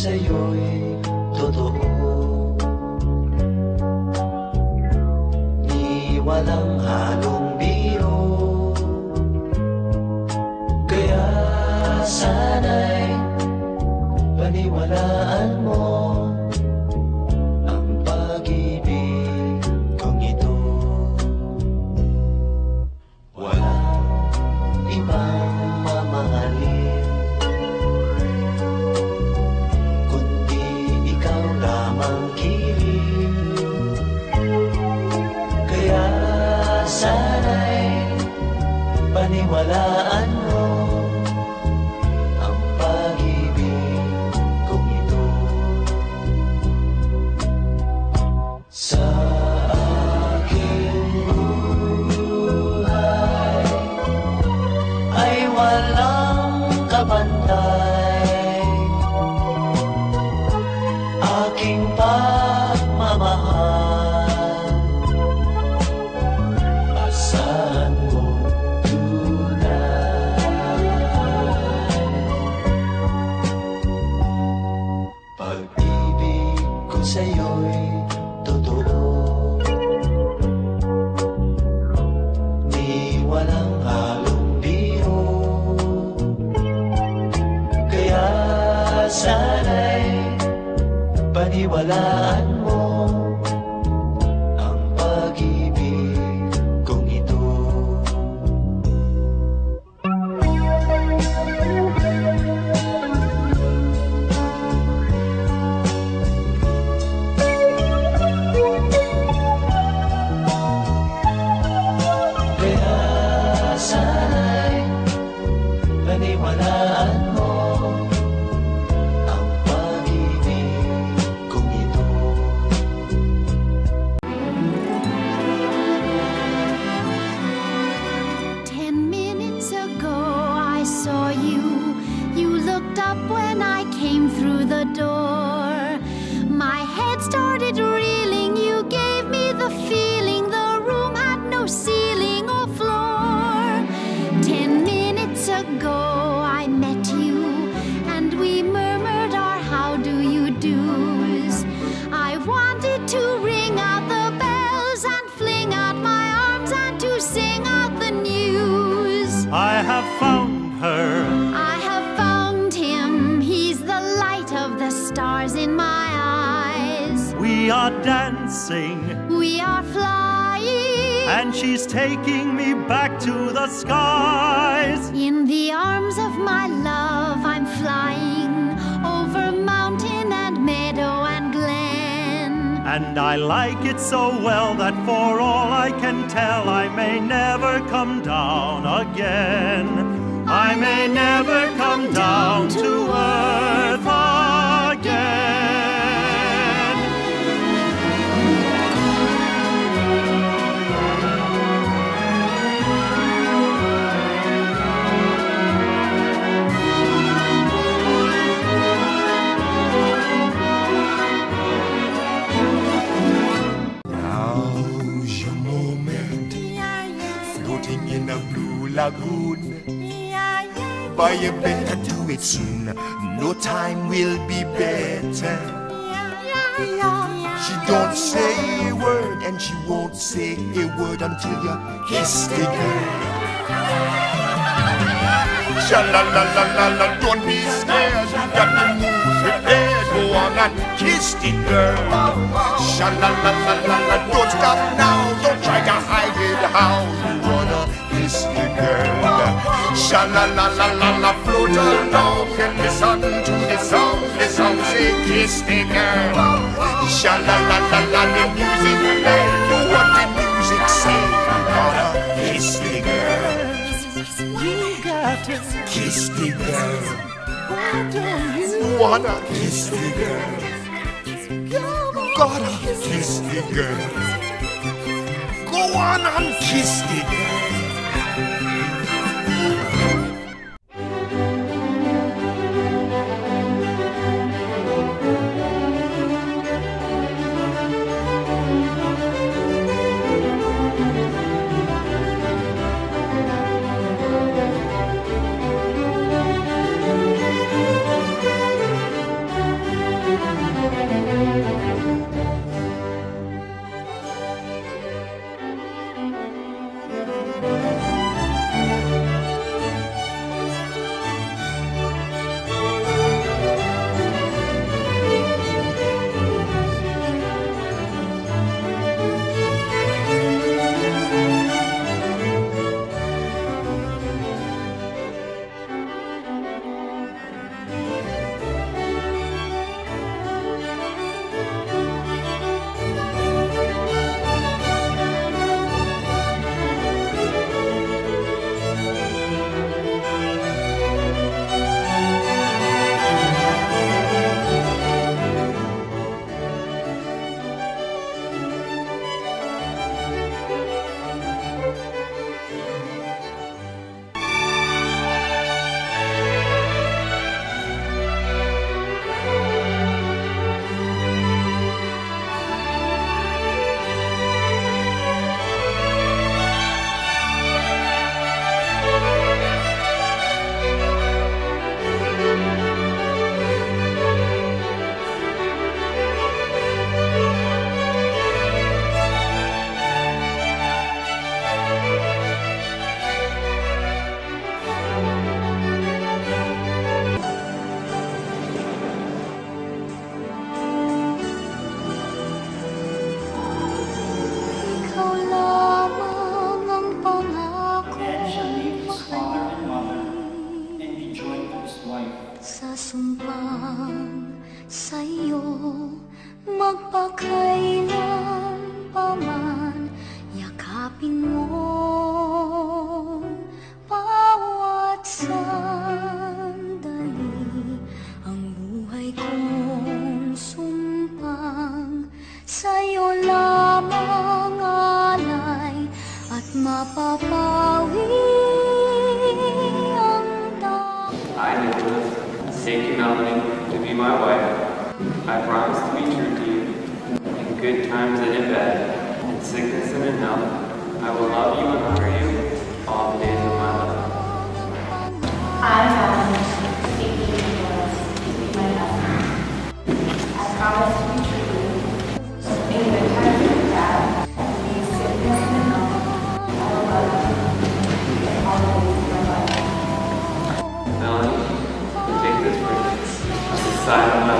sa'yo. Dancing, We are flying and she's taking me back to the skies. in the arms of my love. I'm flying over mountain and meadow and glen. And I like it so well that for all I can tell, I may never come down again. I may never come down to earth lagoon. Boy, you better do it soon. No time will be better. She don't say a word, and she won't say a word until you kiss the girl. Sha la la la la la, don't be scared. You got the moves prepared. Go on and kiss the girl. Sha la la la la la, don't stop now, don't try to hide it how girl. Sha la la la la la, float along and listen to the song. The song say kiss the girl. Sha la la la la, the music play. Do what the music say. Gotta kiss the girl. You got to Kiss the girl. don't you Wanna kiss the girl. Gotta kiss the girl. Go on and kiss the girl. Ikaw take you, Melanie, to be my wife. I promise to be true to you, in good times and in bad, in sickness and in health. I will love you and honor you all the days of my life. I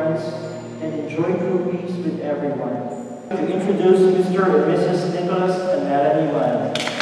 Friends, and enjoy true peace with everyone. To introduce Mr. and Mrs. Nicholas and Melanie Wan.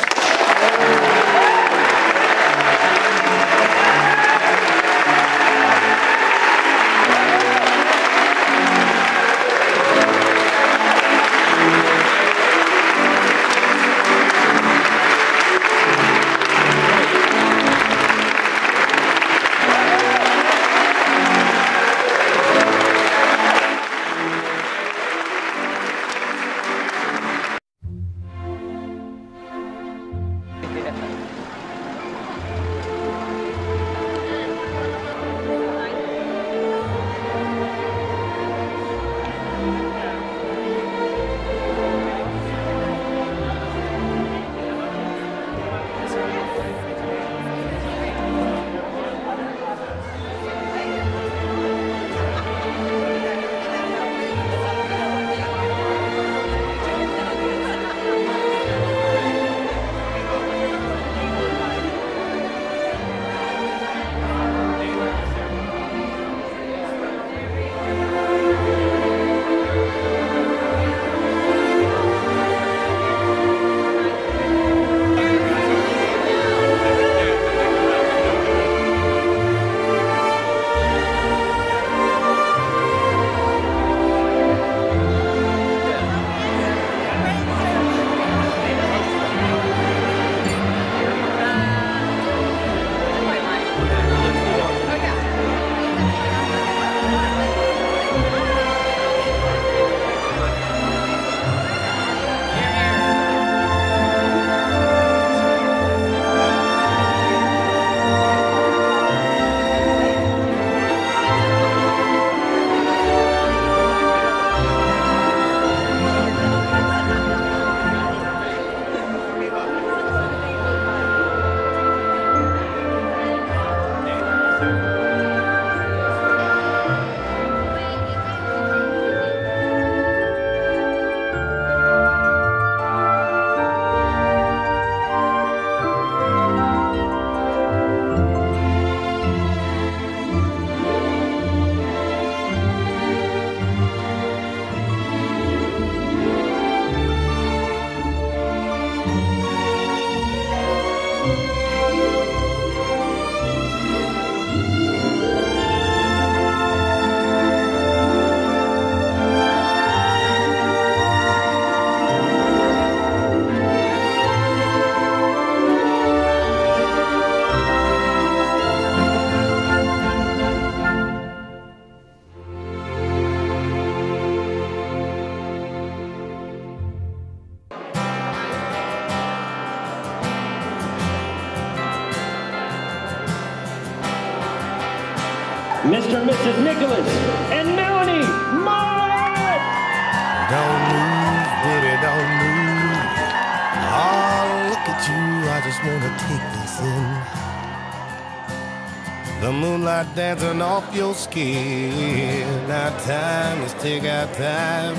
Moonlight dancing off your skin. Now time is take our time.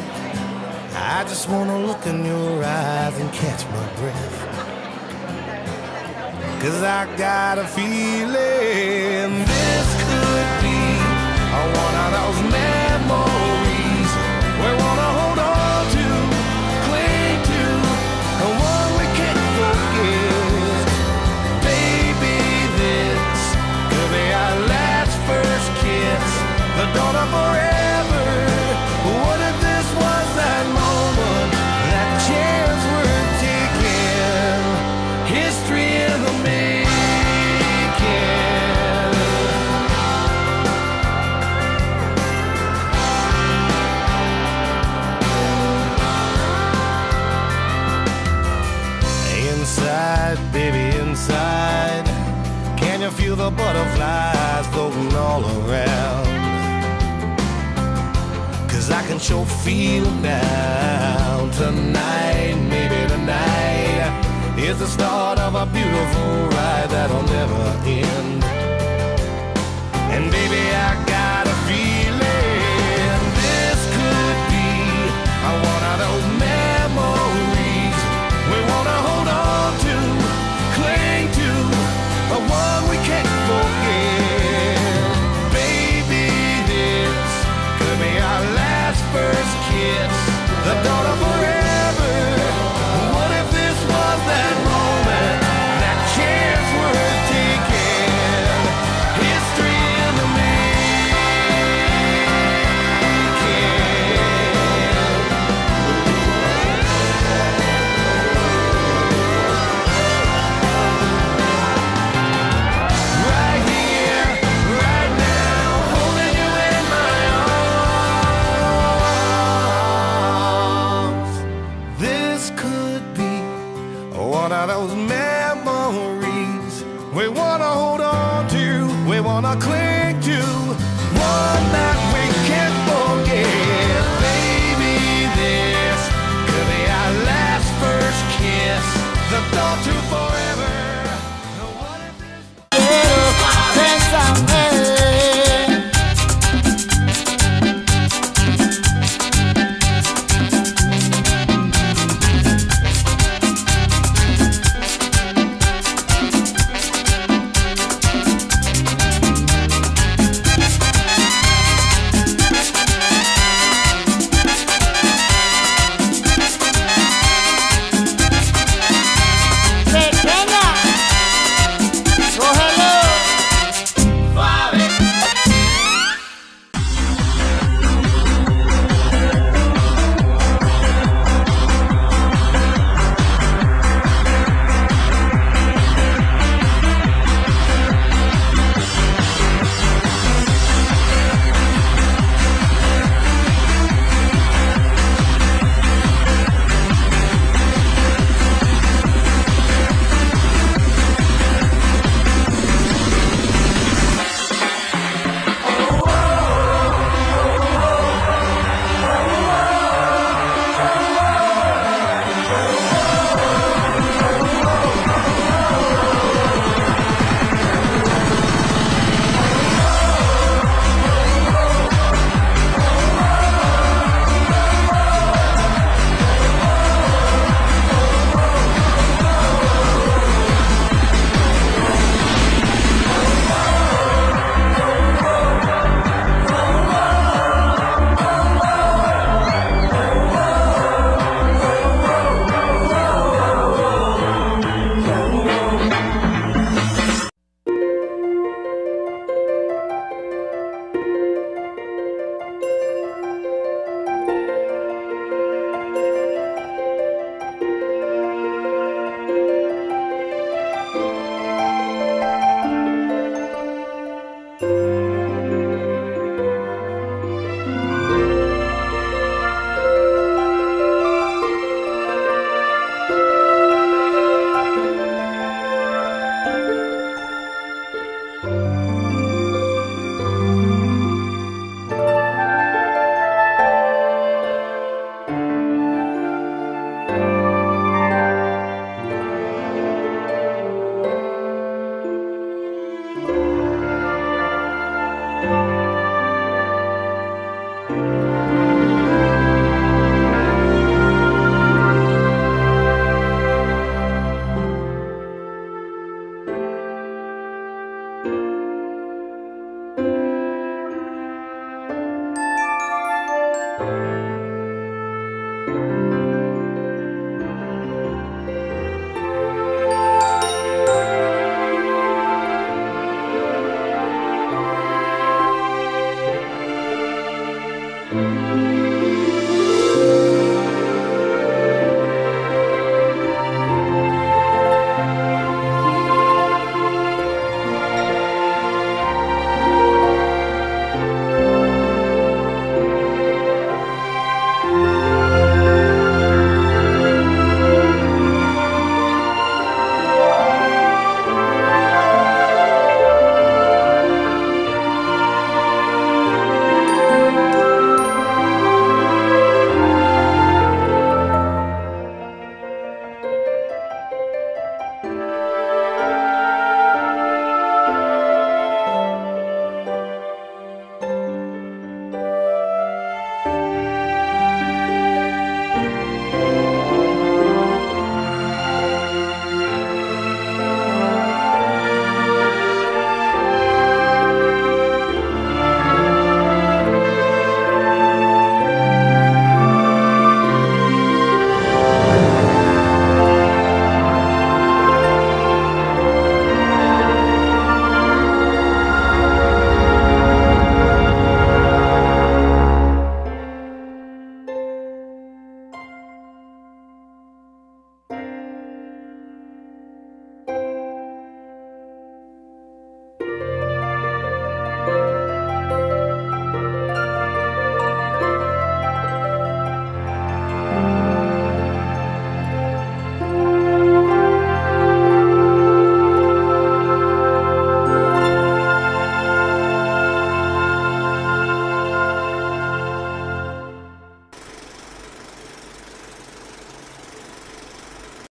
I just wanna look in your eyes and catch my breath. Cause I got a feeling this could be one of those memories baby, inside. Can you feel the butterflies floating all around? Cause I can sure feel now. Tonight, maybe tonight, is the start of a beautiful ride that'll never end.